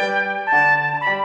Música